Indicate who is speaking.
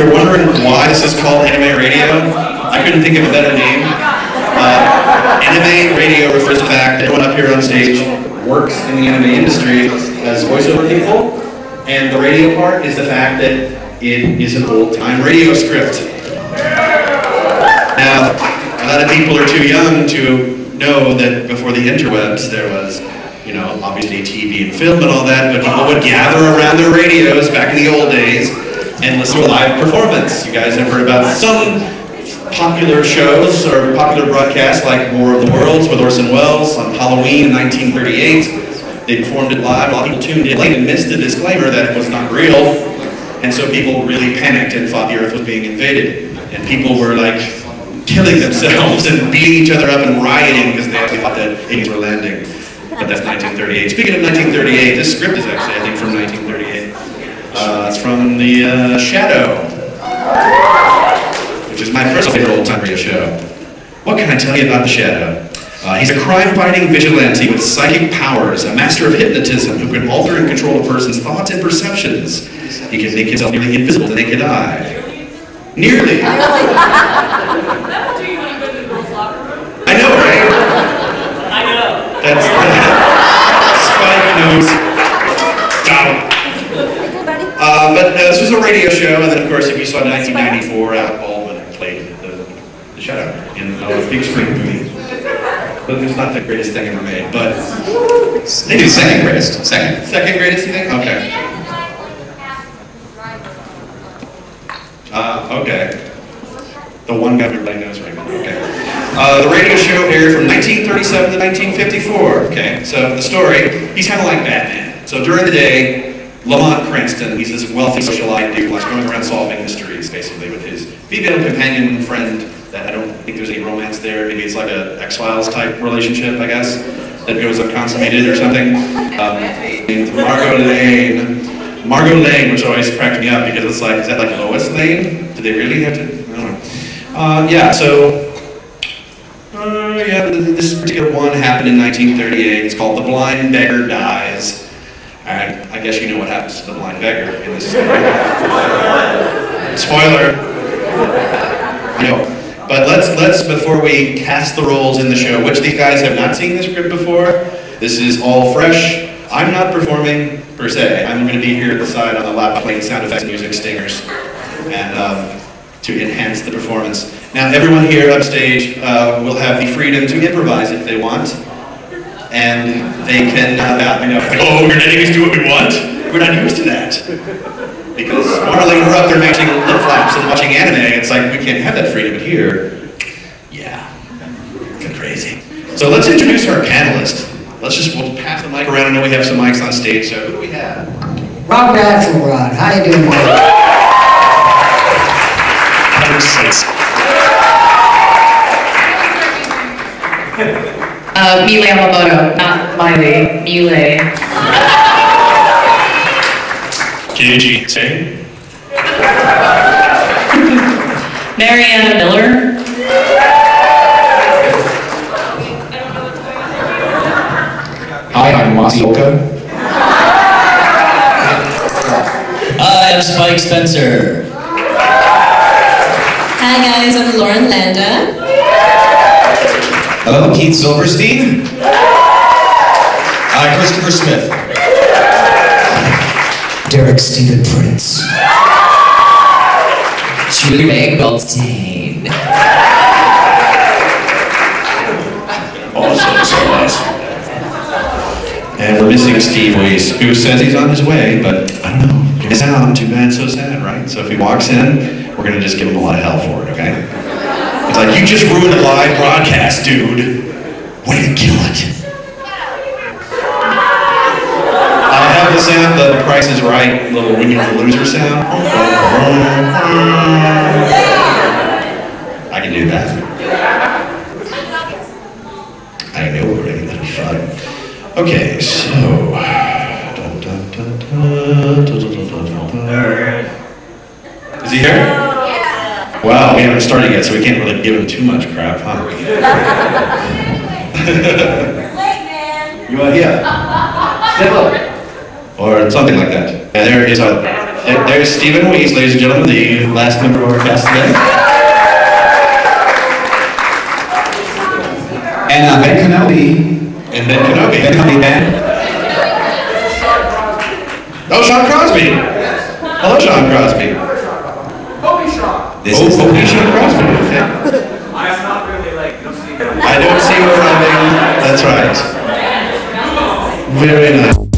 Speaker 1: you're wondering why this is called Anime Radio, I couldn't think of a better name. Uh, anime Radio refers to the fact that everyone up here on stage works in the anime industry as voiceover people, and the radio part is the fact that it is an old-time radio script. Now, a lot of people are too young to know that before the interwebs there was, you know, obviously TV and film and all that, but people would gather around their radios back in the old days and listen to live performance. You guys have heard about some popular shows or popular broadcasts like War of the Worlds with Orson Welles on Halloween in 1938. They performed it live. A lot of people tuned in late and missed the disclaimer that it was not real. And so people really panicked and thought the earth was being invaded. And people were like killing themselves and beating each other up and rioting because they thought that aliens were landing. But that's 1938. Speaking of 1938, this script is actually, I think, from 1938. Uh, it's from The uh, Shadow, which is my personal favorite old-time radio show. What can I tell you about The Shadow? Uh, he's a crime-fighting vigilante with psychic powers, a master of hypnotism who can alter and control a person's thoughts and perceptions. He can make himself nearly invisible to the naked eye. Nearly. Radio show, and then of course, if you saw 1994, Alec Baldwin played the, the Shadow in a big screen movie. But it's not the greatest thing ever made, but
Speaker 2: Maybe the second greatest. Second.
Speaker 1: second greatest, you think? Okay. Uh, okay. The one guy everybody knows right now. Okay. Uh, the radio show aired from 1937 to 1954. Okay. So the story, he's kind of like Batman. So during the day, Lamont Cranston, he's this wealthy socialite dude, like going around solving mysteries, basically, with his female companion friend. That I don't think there's any romance there. Maybe it's like a X Files type relationship, I guess, that goes unconsummated or something. Um, Margot Lane. Margot Lane, which always cracked me up because it's like, is that like Lois Lane? Did they really have to? I don't know. Uh, yeah, so, uh, yeah, this particular one happened in 1938. It's called The Blind Beggar Dies. I guess you know what happens to the blind beggar in this story. Spoiler. Know. But let's, let's, before we cast the roles in the show, which these guys have not seen this script before, this is all fresh. I'm not performing per se. I'm going to be here at the side on the lap playing sound effects, music, stingers, and um, to enhance the performance. Now, everyone here upstage uh, will have the freedom to improvise if they want, and they can. Uh, I know. Oh, we're letting do what we want. We're not used to that. Because normally we're up there matching lip flaps and watching anime. It's like we can't have that freedom, but here, yeah, it's crazy. So let's introduce our panelist. Let's just we'll pass the mic around. I know we have some mics on stage. So who do we have?
Speaker 3: Rob Axelrod, how you doing, man?
Speaker 1: Number six.
Speaker 4: Uh, Mile Yamamoto, not Miley, Mile.
Speaker 1: KG, say.
Speaker 4: Marianne Miller.
Speaker 2: Hi, I'm Masioka.
Speaker 5: I'm Spike Spencer.
Speaker 6: Hi guys, I'm Lauren Landa.
Speaker 2: Hello, Keith Silverstein. Hi, Christopher Smith.
Speaker 3: Derek Stephen Prince.
Speaker 6: Julie Rei Goldstein.
Speaker 1: Awesome, so awesome. And we're missing Steve Weese, who says he's on his way, but I don't know. Give us out. Too bad, so sad, right? So if he walks in, we're gonna just give him a lot of hell for it, okay? like, you just ruined a live broadcast, dude. Way to kill it. I have the sound, the Price is Right little Winner Loser sound. I can do that. I know we're going to fun. Okay, so... Is he here? Wow, we haven't started yet, so we can't really give him too much crap, huh? you are here. Step up. Or something like that. And there is our. There- There's Stephen Weese, ladies and gentlemen, the last member of our cast today.
Speaker 2: And uh, Ben Kenobi.
Speaker 1: And Ben Kenobi.
Speaker 2: Ben
Speaker 1: Kenobi.
Speaker 2: Kenobi, Ben.
Speaker 1: Oh, Shawn Crosby. Hello, Shawn Crosby.
Speaker 2: This
Speaker 1: Oh,
Speaker 2: is the
Speaker 1: okay, Shawn Crosby. Okay.
Speaker 7: I am not really like, you don't see
Speaker 1: I don't see what I'm That's right. Very nice.